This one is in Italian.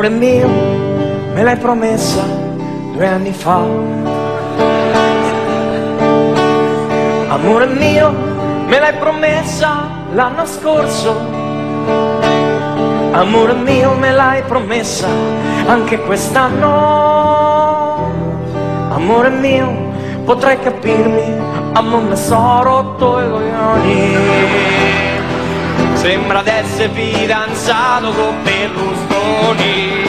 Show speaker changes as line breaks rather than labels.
Amore mio, me l'hai promessa due anni fa. Amore mio, me l'hai promessa l'anno scorso. Amore mio, me l'hai promessa anche quest'anno. Amore mio, potrai capirmi, a me sono rotto i coglioni. Sembra d'essere fidanzato con Berlusconi